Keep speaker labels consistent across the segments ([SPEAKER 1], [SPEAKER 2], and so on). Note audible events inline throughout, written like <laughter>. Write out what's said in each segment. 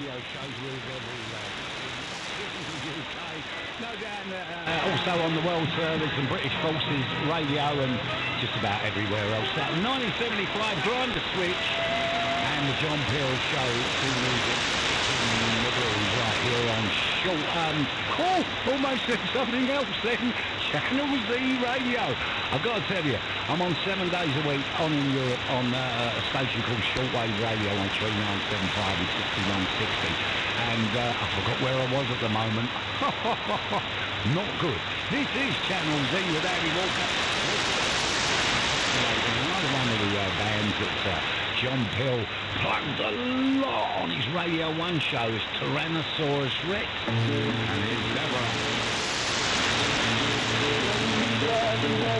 [SPEAKER 1] radio shows with every UK. No doubt. Uh, also on the World Service and British Forces radio and just about everywhere else. That 1975 Grinder Switch and the John Peel Show to music in the blues right here on Short. Um, cool. Almost said something else then. Channel Z Radio. I've got to tell you, I'm on seven days a week on in Europe on uh, a station called Shortwave Radio on 3975 and 6160. And uh, I forgot where I was at the moment. <laughs> Not good. This is Channel Z with Andy Walker. Another one of the uh, bands that uh, John Peel plugged a lot on his Radio 1 show is Tyrannosaurus Rex. And Deborah.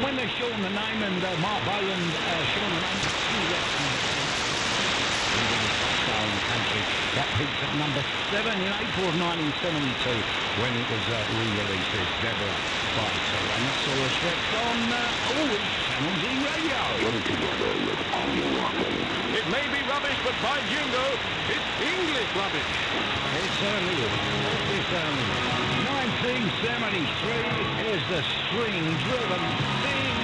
[SPEAKER 1] when they're showing the name and Marc Bolan, Shaun and Andy, that peaked at number seven in April 1972 when it was uh, re-released as Deborah by Tyrannosaurus Rex on uh, always Channel Radio.
[SPEAKER 2] It may be rubbish, but by jingo,
[SPEAKER 1] it's English
[SPEAKER 2] rubbish.
[SPEAKER 1] It certainly is. It certainly is. 1973 is the string-driven